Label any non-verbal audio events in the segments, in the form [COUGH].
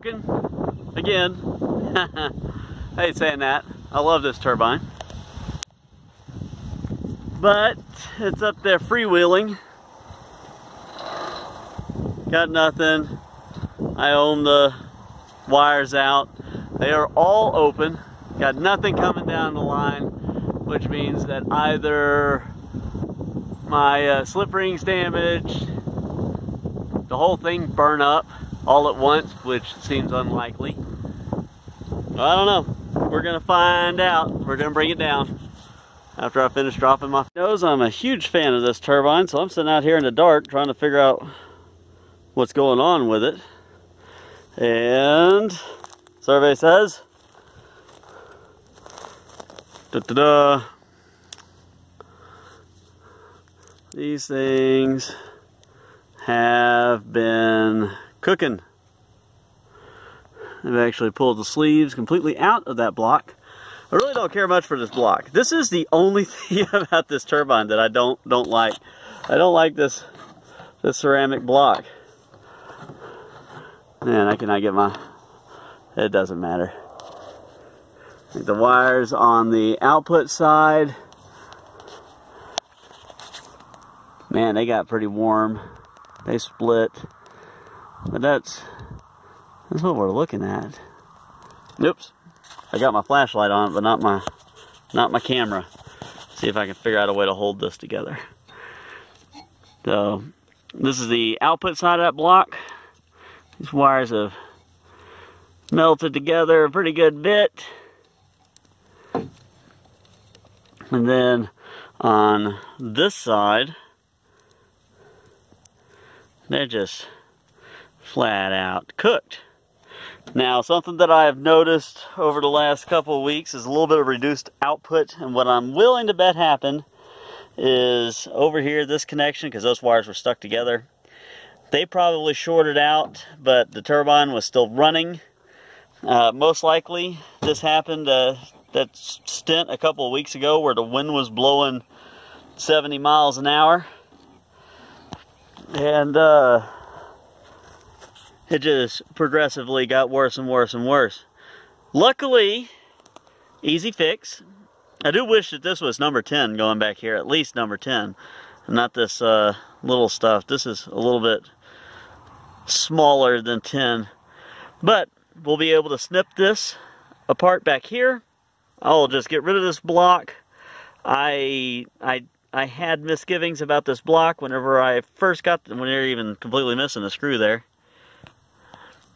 Again. [LAUGHS] I hate saying that. I love this turbine. But it's up there freewheeling. Got nothing. I own the wires out. They are all open. Got nothing coming down the line, which means that either my uh, slip ring's damaged, the whole thing burn up all at once, which seems unlikely. I don't know. We're gonna find out. We're gonna bring it down after I finish dropping my nose. I'm a huge fan of this turbine, so I'm sitting out here in the dark trying to figure out what's going on with it. And survey says, da da da, these things have been cooking. I've actually pulled the sleeves completely out of that block. I really don't care much for this block. This is the only [LAUGHS] thing about this turbine that I don't don't like. I don't like this this ceramic block. Man, I cannot get my it doesn't matter. The wires on the output side man, they got pretty warm. They split. But that's that's what we're looking at. Oops. I got my flashlight on, but not my not my camera. See if I can figure out a way to hold this together. So this is the output side of that block. These wires have melted together a pretty good bit. And then on this side, they're just flat out cooked. Now, something that I have noticed over the last couple of weeks is a little bit of reduced output, and what I'm willing to bet happened is over here, this connection, because those wires were stuck together, they probably shorted out, but the turbine was still running. Uh, most likely, this happened uh, that stint a couple of weeks ago where the wind was blowing 70 miles an hour. And, uh, it just progressively got worse and worse and worse. Luckily, easy fix. I do wish that this was number 10 going back here, at least number 10. Not this uh, little stuff. This is a little bit smaller than 10. But we'll be able to snip this apart back here. I'll just get rid of this block. I I I had misgivings about this block whenever I first got, when they're even completely missing a screw there.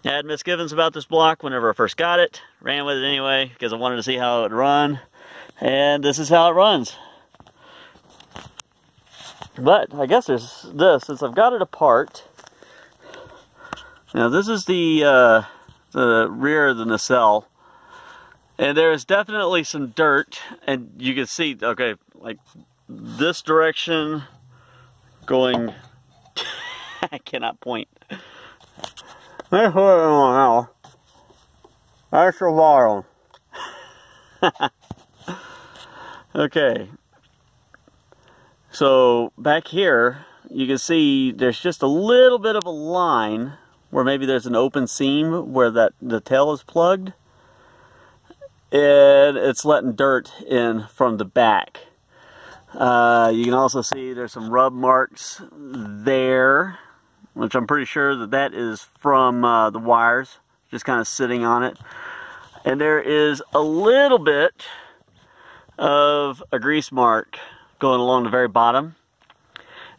I had misgivings about this block whenever I first got it. Ran with it anyway because I wanted to see how it would run. And this is how it runs. But I guess there's this, since I've got it apart. Now this is the, uh, the rear of the nacelle. And there is definitely some dirt. And you can see, okay, like this direction going, [LAUGHS] I cannot point. That's what I want now. That's the bottom. okay. So back here, you can see there's just a little bit of a line where maybe there's an open seam where that the tail is plugged. And it's letting dirt in from the back. Uh, you can also see there's some rub marks there which I'm pretty sure that that is from uh, the wires, just kind of sitting on it. And there is a little bit of a grease mark going along the very bottom.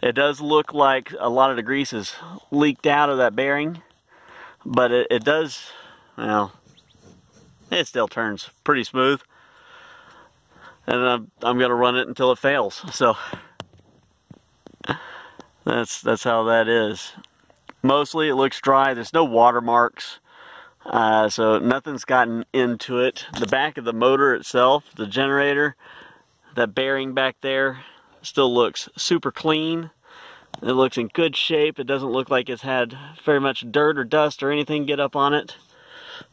It does look like a lot of the grease is leaked out of that bearing, but it, it does, well, it still turns pretty smooth. And I'm, I'm going to run it until it fails. So that's that's how that is. Mostly it looks dry. There's no watermarks. Uh, so nothing's gotten into it. The back of the motor itself, the generator, that bearing back there still looks super clean. It looks in good shape. It doesn't look like it's had very much dirt or dust or anything get up on it.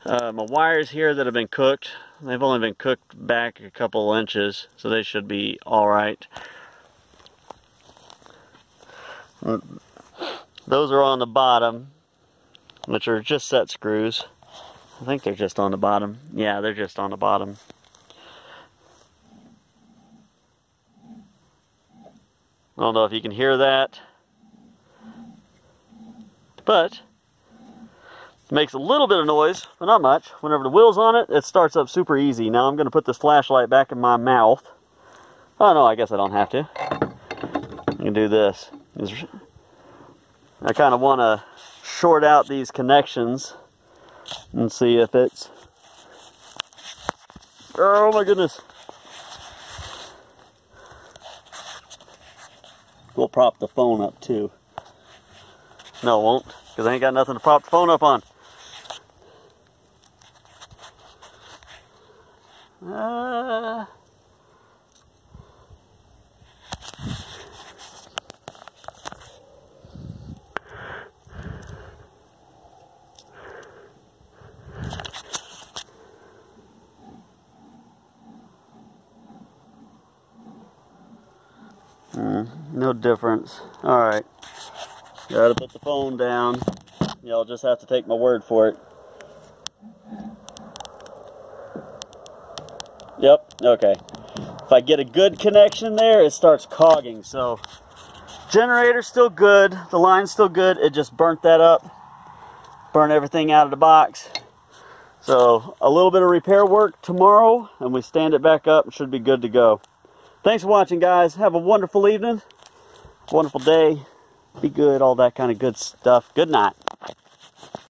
Uh, my wires here that have been cooked, they've only been cooked back a couple inches, so they should be all right. Those are on the bottom, which are just set screws. I think they're just on the bottom. Yeah, they're just on the bottom. I don't know if you can hear that. But it makes a little bit of noise, but not much. Whenever the wheel's on it, it starts up super easy. Now I'm going to put this flashlight back in my mouth. Oh no, I guess I don't have to. I can do this. I kind of want to short out these connections and see if it's... Oh my goodness. We'll prop the phone up too. No, it won't, because I ain't got nothing to prop the phone up on. Mm, no difference. Alright. Gotta put the phone down. Y'all just have to take my word for it. Yep, okay. If I get a good connection there, it starts cogging. So, generator's still good. The line's still good. It just burnt that up. Burn everything out of the box. So, a little bit of repair work tomorrow, and we stand it back up should be good to go. Thanks for watching, guys. Have a wonderful evening, wonderful day. Be good, all that kind of good stuff. Good night.